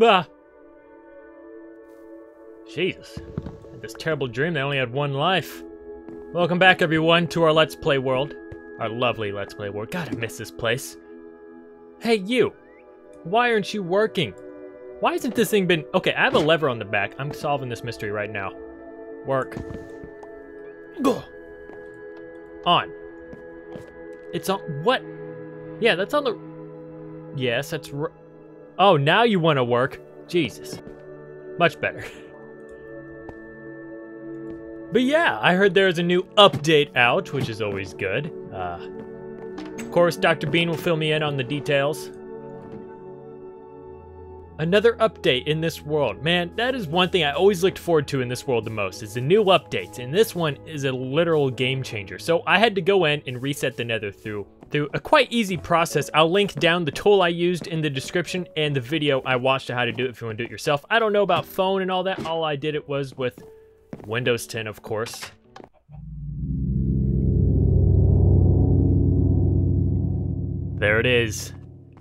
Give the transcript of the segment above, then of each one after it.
Ah. Jesus. This terrible dream they only had one life. Welcome back, everyone, to our Let's Play world. Our lovely Let's Play world. God, I miss this place. Hey, you. Why aren't you working? Why hasn't this thing been... Okay, I have a lever on the back. I'm solving this mystery right now. Work. Go. On. It's on... What? Yeah, that's on the... Yes, that's... Oh, now you want to work. Jesus. Much better. But yeah, I heard there's a new update out, which is always good. Uh, of course, Dr. Bean will fill me in on the details. Another update in this world. Man, that is one thing I always looked forward to in this world the most, is the new updates. And this one is a literal game changer. So I had to go in and reset the nether through through a quite easy process. I'll link down the tool I used in the description and the video I watched on how to do it if you want to do it yourself. I don't know about phone and all that. All I did it was with Windows 10, of course. There it is.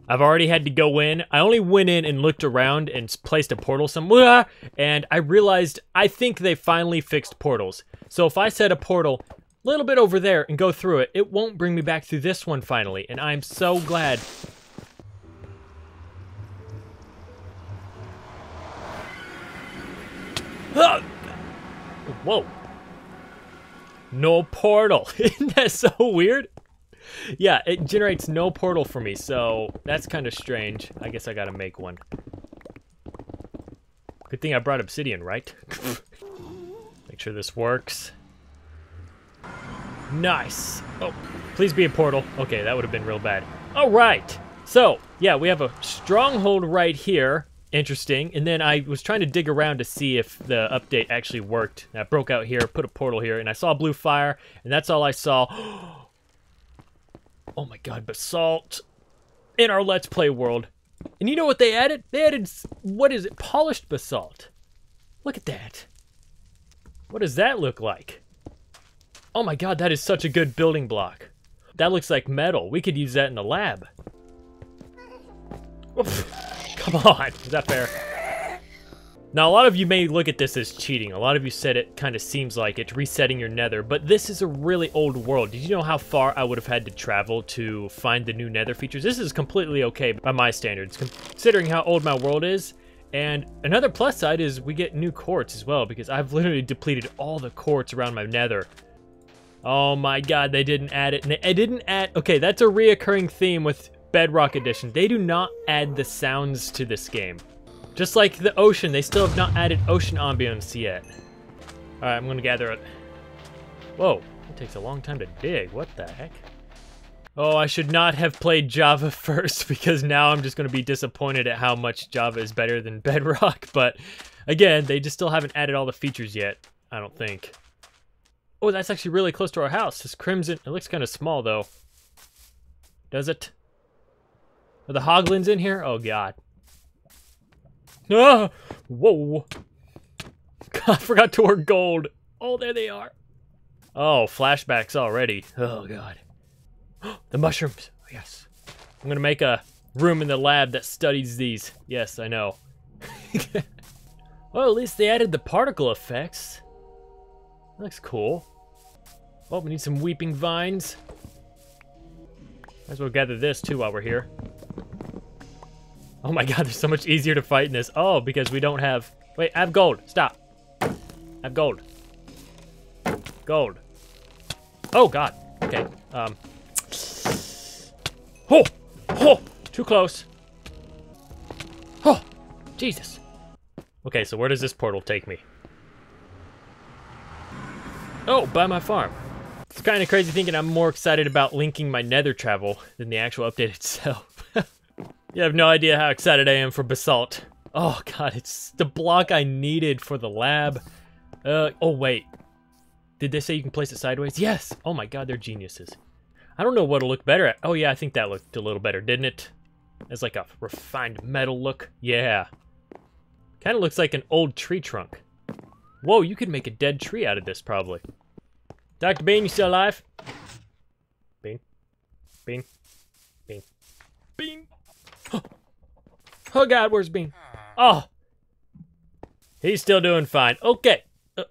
I've already had to go in. I only went in and looked around and placed a portal somewhere, and I realized I think they finally fixed portals. So if I set a portal little bit over there and go through it, it won't bring me back through this one finally, and I'm so glad. Whoa. No portal. Isn't that so weird? Yeah, it generates no portal for me, so that's kind of strange. I guess I gotta make one. Good thing I brought obsidian, right? make sure this works. Nice. Oh, please be a portal. Okay, that would have been real bad. All right. So, yeah, we have a stronghold right here. Interesting. And then I was trying to dig around to see if the update actually worked. I broke out here, put a portal here, and I saw blue fire, and that's all I saw. oh my god, basalt in our Let's Play world. And you know what they added? They added, what is it? Polished basalt. Look at that. What does that look like? Oh my god, that is such a good building block. That looks like metal. We could use that in the lab. Oof. Come on, is that fair? Now, a lot of you may look at this as cheating. A lot of you said it kind of seems like it's resetting your nether, but this is a really old world. Did you know how far I would have had to travel to find the new nether features? This is completely okay by my standards, considering how old my world is. And another plus side is we get new quartz as well, because I've literally depleted all the quartz around my nether. Oh my god, they didn't add it. They didn't add. Okay, that's a reoccurring theme with Bedrock Edition. They do not add the sounds to this game. Just like the ocean, they still have not added ocean ambience yet. Alright, I'm gonna gather it. Whoa, it takes a long time to dig. What the heck? Oh, I should not have played Java first because now I'm just gonna be disappointed at how much Java is better than Bedrock. But again, they just still haven't added all the features yet. I don't think. Oh, that's actually really close to our house. This crimson, it looks kind of small though. Does it? Are the hoglins in here? Oh god. Ah! Whoa. God, I forgot to work gold. Oh, there they are. Oh, flashbacks already. Oh god. the mushrooms. Yes. I'm gonna make a room in the lab that studies these. Yes, I know. well, at least they added the particle effects. Looks cool. Oh, we need some weeping vines. Might as well gather this too while we're here. Oh my god, they're so much easier to fight in this. Oh, because we don't have... Wait, I have gold. Stop. I have gold. Gold. Oh god. Okay. Um. Oh! Oh! Too close. Oh! Jesus. Okay, so where does this portal take me? Oh, by my farm. It's kind of crazy thinking I'm more excited about linking my nether travel than the actual update itself. you have no idea how excited I am for basalt. Oh god, it's the block I needed for the lab. Uh, oh wait. Did they say you can place it sideways? Yes! Oh my god, they're geniuses. I don't know what'll look better at. Oh yeah, I think that looked a little better, didn't it? It's like a refined metal look. Yeah. Kind of looks like an old tree trunk. Whoa, you could make a dead tree out of this, probably. Dr. Bean, you still alive? Bean. Bean. Bean. Bean. Oh god, where's Bean? Oh! He's still doing fine. Okay. Uh,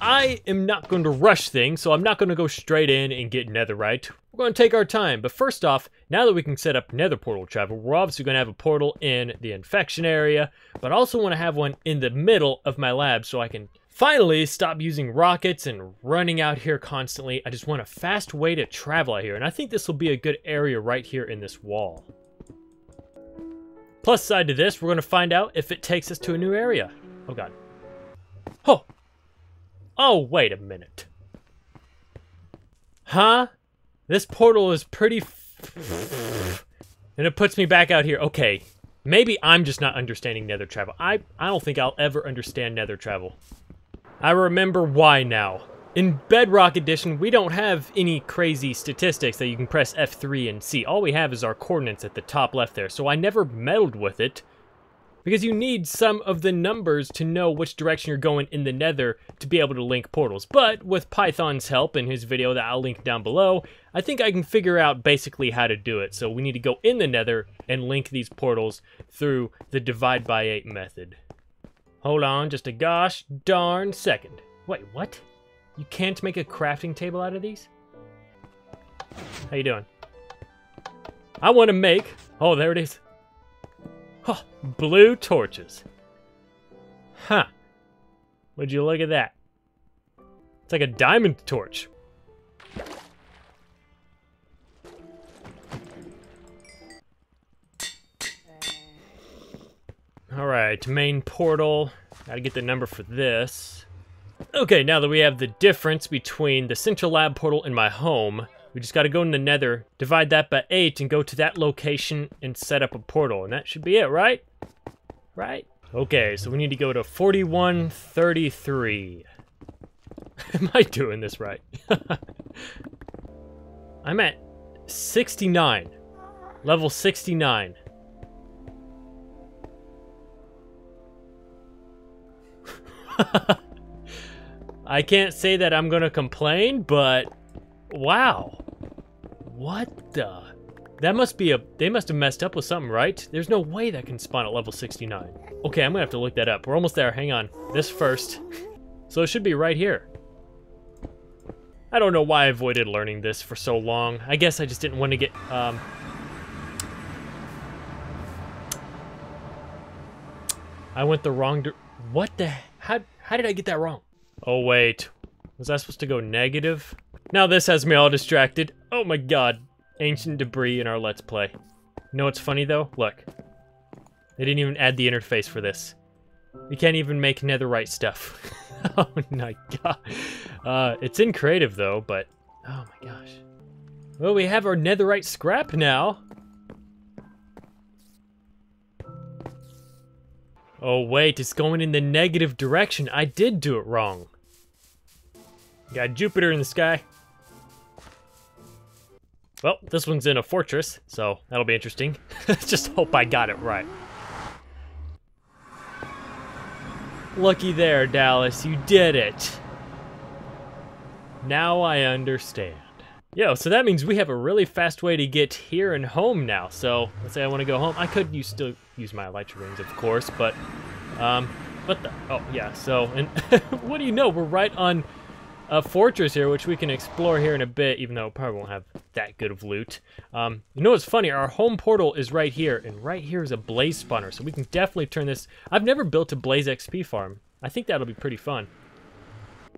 I am not going to rush things, so I'm not going to go straight in and get netherite. We're going to take our time, but first off, now that we can set up nether portal travel, we're obviously going to have a portal in the infection area, but I also want to have one in the middle of my lab so I can finally stop using rockets and running out here constantly. I just want a fast way to travel out here, and I think this will be a good area right here in this wall. Plus side to this, we're going to find out if it takes us to a new area. Oh god. Oh! Oh, wait a minute. Huh? This portal is pretty... and it puts me back out here. Okay, maybe I'm just not understanding nether travel. I, I don't think I'll ever understand nether travel. I remember why now. In Bedrock Edition, we don't have any crazy statistics that you can press F3 and see. All we have is our coordinates at the top left there, so I never meddled with it because you need some of the numbers to know which direction you're going in the nether to be able to link portals. But with Python's help in his video that I'll link down below, I think I can figure out basically how to do it. So we need to go in the nether and link these portals through the divide by 8 method. Hold on just a gosh darn second. Wait, what? You can't make a crafting table out of these? How you doing? I want to make... Oh, there it is. Huh, blue torches. Huh. Would you look at that? It's like a diamond torch. Alright, main portal. Gotta get the number for this. Okay, now that we have the difference between the central lab portal and my home, we just got to go in the nether, divide that by 8, and go to that location and set up a portal. And that should be it, right? Right? Okay, so we need to go to 4133. Am I doing this right? I'm at 69. Level 69. I can't say that I'm gonna complain, but wow. What the? That must be a... They must have messed up with something, right? There's no way that can spawn at level 69. Okay, I'm gonna have to look that up. We're almost there. Hang on. This first. So it should be right here. I don't know why I avoided learning this for so long. I guess I just didn't want to get... Um, I went the wrong... What the... How, how did I get that wrong? Oh, wait. Was I supposed to go negative? Now this has me all distracted. Oh my god. Ancient debris in our Let's Play. You know what's funny though? Look. They didn't even add the interface for this. We can't even make netherite stuff. oh my god. Uh, it's in creative though, but... Oh my gosh. Well, we have our netherite scrap now. Oh wait, it's going in the negative direction. I did do it wrong. Got Jupiter in the sky. Well, this one's in a fortress, so that'll be interesting. Just hope I got it right. Lucky there, Dallas, you did it. Now I understand. Yo, so that means we have a really fast way to get here and home now. So, let's say I want to go home. I could use, still use my elytra rings, of course, but, um, what the, oh, yeah, so, and what do you know, we're right on a fortress here, which we can explore here in a bit, even though probably won't have that good of loot. Um, you know what's funny? Our home portal is right here, and right here is a blaze spawner, so we can definitely turn this... I've never built a blaze XP farm. I think that'll be pretty fun.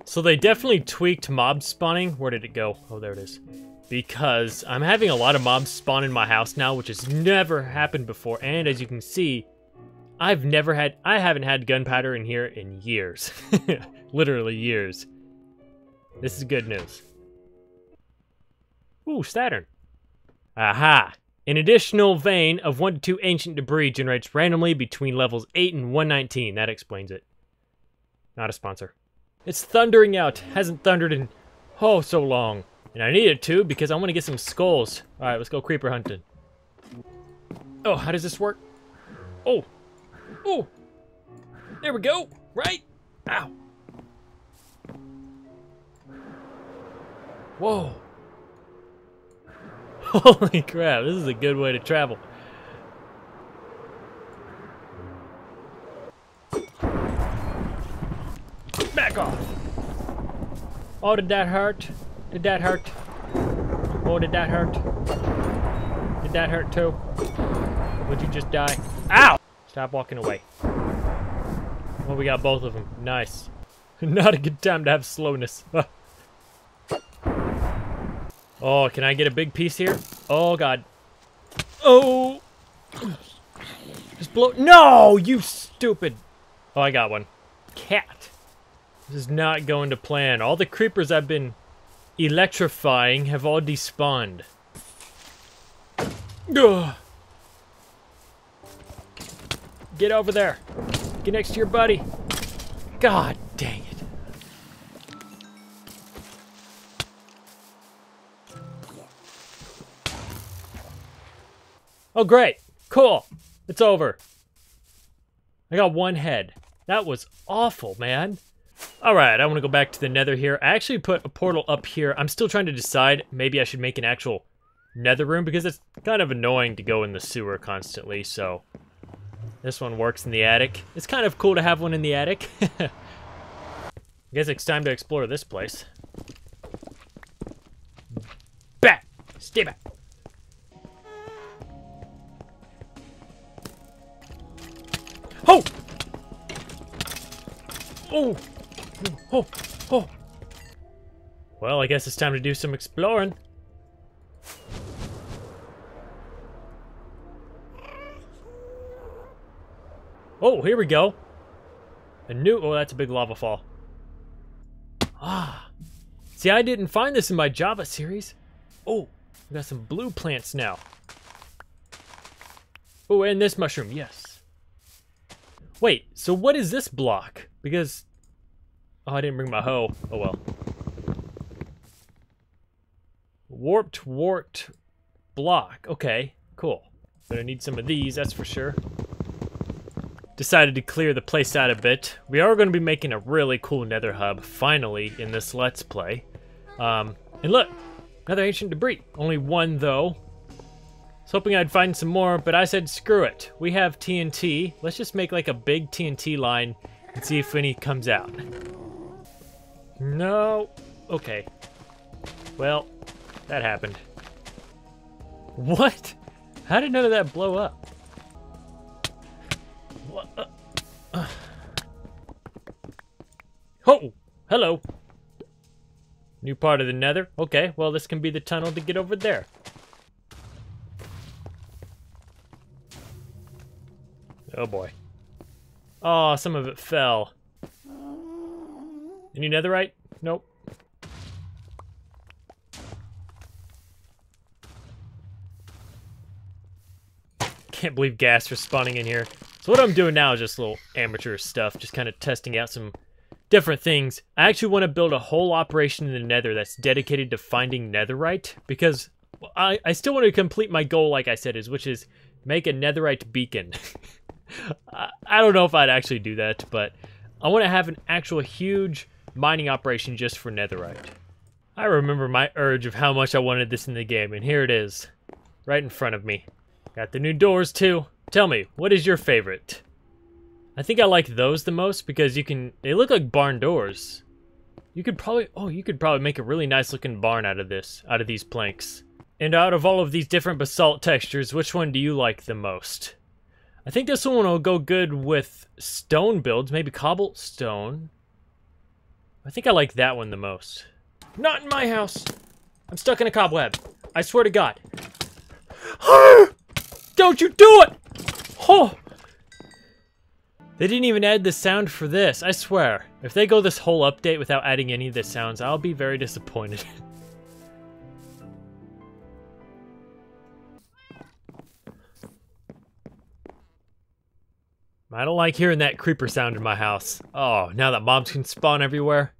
So they definitely tweaked mob spawning. Where did it go? Oh, there it is. Because I'm having a lot of mobs spawn in my house now, which has never happened before, and as you can see, I've never had... I haven't had gunpowder in here in years. Literally years. This is good news. Ooh, Saturn. Aha! An additional vein of 1 to 2 ancient debris generates randomly between levels 8 and 119. That explains it. Not a sponsor. It's thundering out. Hasn't thundered in oh so long. And I needed to because I want to get some skulls. All right, let's go creeper hunting. Oh, how does this work? Oh, oh, there we go, right? Ow. Whoa. Holy crap, this is a good way to travel. Back off. Oh, did that hurt? Did that hurt? Oh, did that hurt? Did that hurt too? Would you just die? Ow! Stop walking away. Well, we got both of them. Nice. Not a good time to have slowness. oh, can I get a big piece here? Oh, God. Oh! Just blow- No! You stupid! Oh, I got one. Cat. This is not going to plan. All the creepers I've been electrifying have all despawned. Ugh. Get over there. Get next to your buddy. God dang it. Oh, great. Cool. It's over. I got one head. That was awful, man. All right, I want to go back to the nether here. I actually put a portal up here. I'm still trying to decide. Maybe I should make an actual nether room because it's kind of annoying to go in the sewer constantly, so... This one works in the attic. It's kind of cool to have one in the attic. I guess it's time to explore this place. Back! Stay back! Oh! Oh! Oh! Oh! Well, I guess it's time to do some exploring. Oh, here we go. A new... Oh, that's a big lava fall. Ah. See, I didn't find this in my Java series. Oh, we got some blue plants now. Oh, and this mushroom, yes. Wait, so what is this block? Because... Oh, I didn't bring my hoe. Oh, well. Warped, warped block. Okay, cool. Gonna need some of these, that's for sure decided to clear the place out a bit. We are to be making a really cool nether hub, finally, in this Let's Play. Um, and look, another ancient debris. Only one, though. I was hoping I'd find some more, but I said screw it. We have TNT. Let's just make like a big TNT line and see if any comes out. No. Okay. Well, that happened. What? How did none of that blow up? Uh, uh. Oh, hello. New part of the nether. Okay, well, this can be the tunnel to get over there. Oh, boy. Oh, some of it fell. Any netherite? Nope. Can't believe ghasts are spawning in here. So what I'm doing now is just little amateur stuff, just kind of testing out some different things. I actually want to build a whole operation in the nether that's dedicated to finding netherite because I, I still want to complete my goal, like I said, is which is make a netherite beacon. I, I don't know if I'd actually do that, but I want to have an actual huge mining operation just for netherite. I remember my urge of how much I wanted this in the game, and here it is, right in front of me. Got the new doors, too. Tell me, what is your favorite? I think I like those the most because you can, they look like barn doors. You could probably, oh, you could probably make a really nice looking barn out of this, out of these planks. And out of all of these different basalt textures, which one do you like the most? I think this one will go good with stone builds, maybe cobblestone. I think I like that one the most. Not in my house. I'm stuck in a cobweb. I swear to God. Don't you do it! Oh! They didn't even add the sound for this, I swear. If they go this whole update without adding any of the sounds, I'll be very disappointed. I don't like hearing that creeper sound in my house. Oh, now that mobs can spawn everywhere.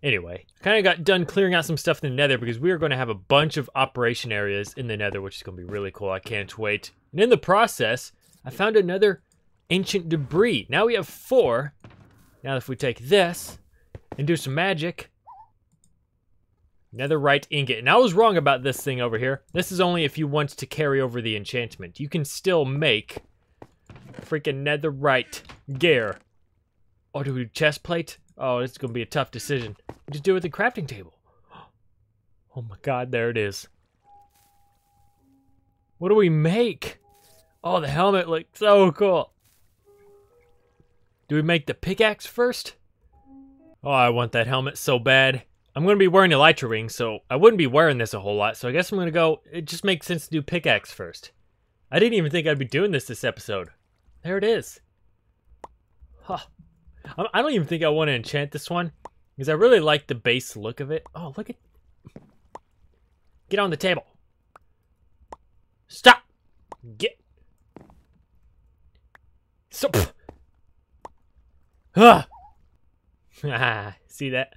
Anyway, kind of got done clearing out some stuff in the nether because we are going to have a bunch of operation areas in the nether, which is going to be really cool. I can't wait. And in the process, I found another ancient debris. Now we have four. Now if we take this and do some magic, netherite ingot. And I was wrong about this thing over here. This is only if you want to carry over the enchantment. You can still make freaking netherite gear. Oh, do we chest plate? Oh, is gonna be a tough decision. Just do it with the crafting table. Oh my god, there it is. What do we make? Oh, the helmet looks so cool. Do we make the pickaxe first? Oh, I want that helmet so bad. I'm going to be wearing elytra ring, so I wouldn't be wearing this a whole lot, so I guess I'm going to go... It just makes sense to do pickaxe first. I didn't even think I'd be doing this this episode. There it is. Huh. I don't even think I want to enchant this one, because I really like the base look of it. Oh, look at... Get on the table. Stop! Get... So... Ah! See that?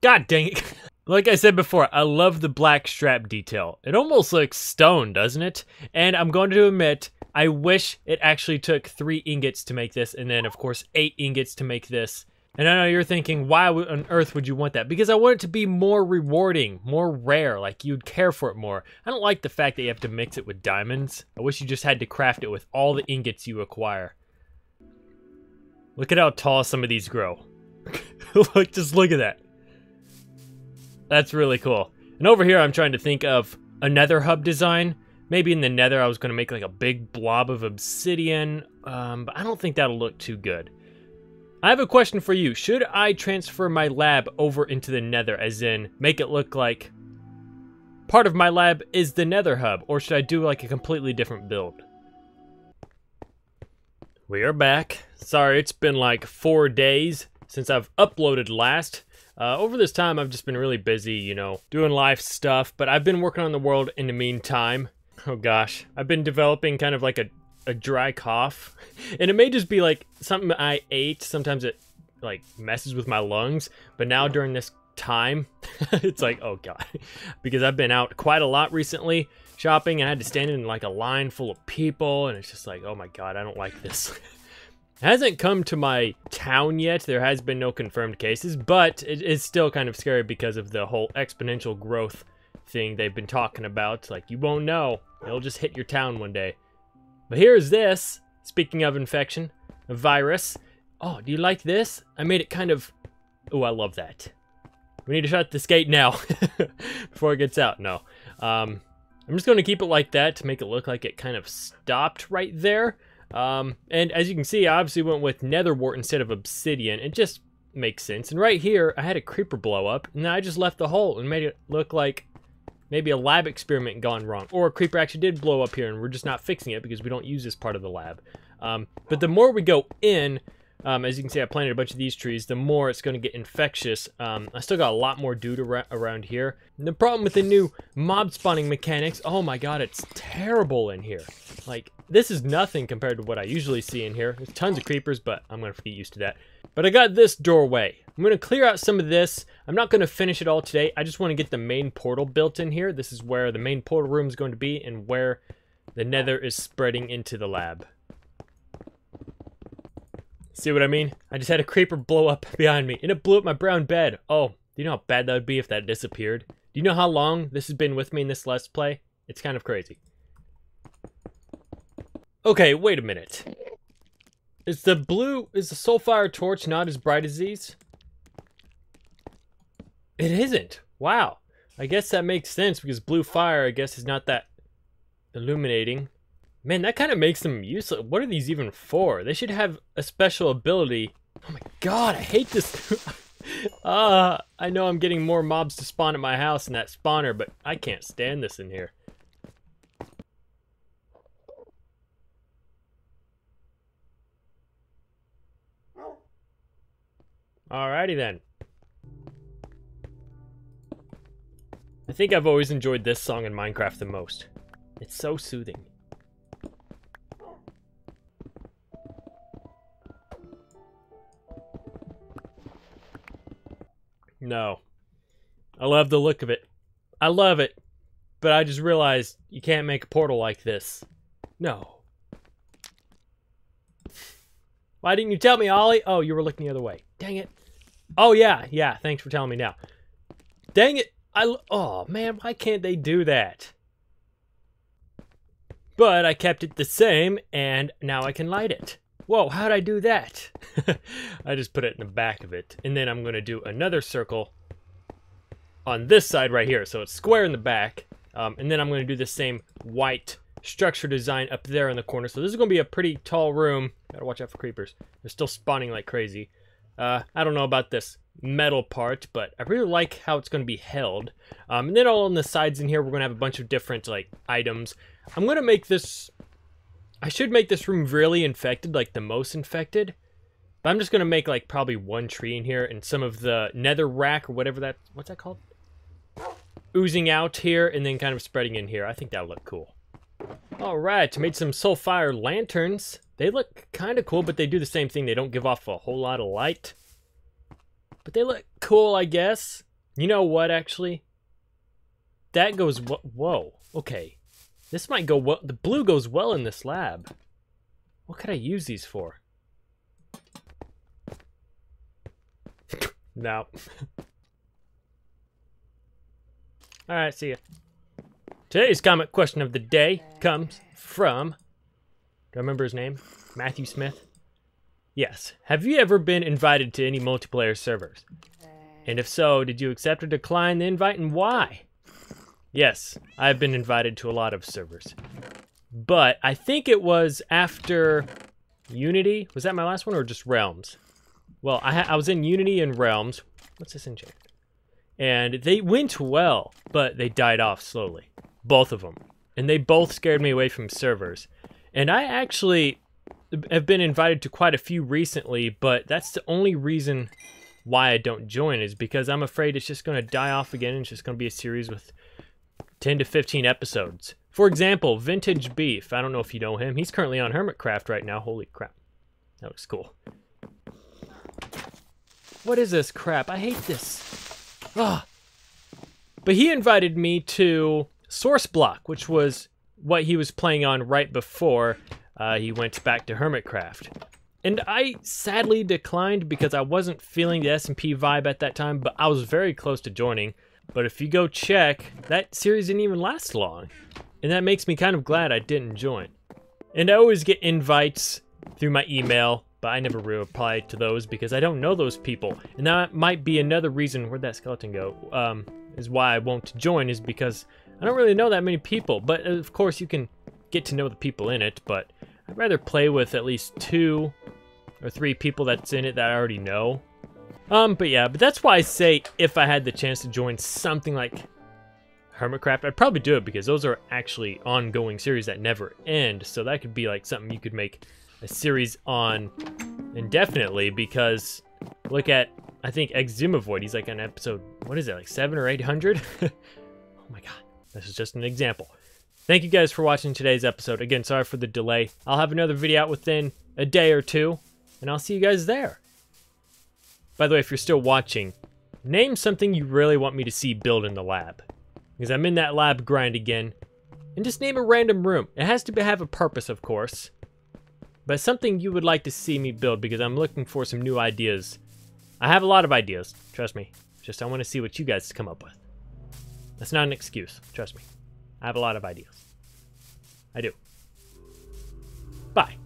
God dang it. like I said before, I love the black strap detail. It almost looks stone, doesn't it? And I'm going to admit, I wish it actually took three ingots to make this, and then, of course, eight ingots to make this. And I know you're thinking, why on earth would you want that? Because I want it to be more rewarding, more rare, like you'd care for it more. I don't like the fact that you have to mix it with diamonds. I wish you just had to craft it with all the ingots you acquire. Look at how tall some of these grow. look, just look at that. That's really cool. And over here, I'm trying to think of a nether hub design. Maybe in the nether, I was going to make like a big blob of obsidian, um, but I don't think that'll look too good. I have a question for you. Should I transfer my lab over into the nether, as in make it look like part of my lab is the nether hub, or should I do like a completely different build? We are back. Sorry, it's been like four days since I've uploaded last. Uh, over this time, I've just been really busy, you know, doing life stuff, but I've been working on the world in the meantime. Oh gosh, I've been developing kind of like a, a dry cough. And it may just be like something I ate. Sometimes it like messes with my lungs, but now during this time, it's like, oh god. because I've been out quite a lot recently shopping and I had to stand in like a line full of people and it's just like, oh my god, I don't like this. Hasn't come to my town yet. There has been no confirmed cases, but it is still kind of scary because of the whole exponential growth thing they've been talking about. Like, you won't know. It'll just hit your town one day. But here's this. Speaking of infection, a virus. Oh, do you like this? I made it kind of... Oh, I love that. We need to shut this gate now before it gets out. No. Um, I'm just going to keep it like that to make it look like it kind of stopped right there. Um, and as you can see, I obviously went with nether wart instead of obsidian. It just makes sense. And right here, I had a creeper blow up, and I just left the hole and made it look like maybe a lab experiment gone wrong. Or a creeper actually did blow up here, and we're just not fixing it because we don't use this part of the lab. Um, but the more we go in, um, as you can see, I planted a bunch of these trees, the more it's going to get infectious. Um, I still got a lot more dude ar around here. And the problem with the new mob spawning mechanics, oh my god, it's terrible in here. Like, this is nothing compared to what I usually see in here. There's tons of creepers, but I'm going to get used to that. But I got this doorway. I'm going to clear out some of this. I'm not going to finish it all today. I just want to get the main portal built in here. This is where the main portal room is going to be and where the nether is spreading into the lab. See what I mean? I just had a creeper blow up behind me, and it blew up my brown bed. Oh, do you know how bad that would be if that disappeared? Do you know how long this has been with me in this Let's Play? It's kind of crazy. Okay, wait a minute. Is the blue, is the Soulfire torch not as bright as these? It isn't. Wow. I guess that makes sense because blue fire, I guess, is not that illuminating. Man, that kind of makes them useless. What are these even for? They should have a special ability. Oh my god, I hate this. Uh, I know I'm getting more mobs to spawn at my house in that spawner, but I can't stand this in here. Alrighty then. I think I've always enjoyed this song in Minecraft the most. It's so soothing. No. I love the look of it. I love it. But I just realized you can't make a portal like this. No. Why didn't you tell me, Ollie? Oh, you were looking the other way. Dang it. Oh, yeah. Yeah, thanks for telling me now. Dang it. I, oh, man, why can't they do that? But I kept it the same, and now I can light it. Whoa, how'd I do that? I just put it in the back of it. And then I'm going to do another circle on this side right here. So it's square in the back. Um, and then I'm going to do the same white structure design up there in the corner. So this is going to be a pretty tall room. Gotta watch out for creepers. They're still spawning like crazy. Uh, I don't know about this metal part, but I really like how it's going to be held. Um, and then all on the sides in here, we're going to have a bunch of different like items. I'm going to make this... I should make this room really infected, like the most infected. But I'm just going to make like probably one tree in here and some of the nether rack or whatever that... What's that called? Oozing out here and then kind of spreading in here. I think that'll look cool. Alright, made some Soulfire lanterns. They look kind of cool, but they do the same thing. They don't give off a whole lot of light. But they look cool, I guess. You know what, actually? That goes... Whoa. Okay. This might go well... The blue goes well in this lab. What could I use these for? no. Alright, see ya. Today's comment question of the day comes from... Do I remember his name? Matthew Smith? Yes. Have you ever been invited to any multiplayer servers? And if so, did you accept or decline the invite and why? Yes, I've been invited to a lot of servers. But I think it was after Unity. Was that my last one or just Realms? Well, I, I was in Unity and Realms. What's this enchant? And they went well, but they died off slowly. Both of them. And they both scared me away from servers. And I actually have been invited to quite a few recently, but that's the only reason why I don't join is because I'm afraid it's just going to die off again and it's just going to be a series with 10 to 15 episodes. For example, Vintage Beef. I don't know if you know him. He's currently on Hermitcraft right now. Holy crap. That looks cool. What is this crap? I hate this. Ah. But he invited me to Source Block, which was what he was playing on right before uh, he went back to Hermitcraft. And I sadly declined because I wasn't feeling the SMP vibe at that time, but I was very close to joining. But if you go check, that series didn't even last long. And that makes me kind of glad I didn't join. And I always get invites through my email, but I never reply to those because I don't know those people. And that might be another reason, where'd that skeleton go, um, is why I won't join, is because I don't really know that many people. But of course you can get to know the people in it, but I'd rather play with at least two or three people that's in it that I already know. Um, but yeah, but that's why I say if I had the chance to join something like Hermitcraft, I'd probably do it because those are actually ongoing series that never end. So that could be like something you could make a series on indefinitely because look at, I think Xisumavoid, he's like on episode, what is it, like seven or 800? oh my god, this is just an example. Thank you guys for watching today's episode. Again, sorry for the delay. I'll have another video out within a day or two, and I'll see you guys there. By the way, if you're still watching, name something you really want me to see build in the lab. Because I'm in that lab grind again. And just name a random room. It has to have a purpose, of course. But something you would like to see me build because I'm looking for some new ideas. I have a lot of ideas, trust me. Just I want to see what you guys come up with. That's not an excuse, trust me. I have a lot of ideas. I do. Bye.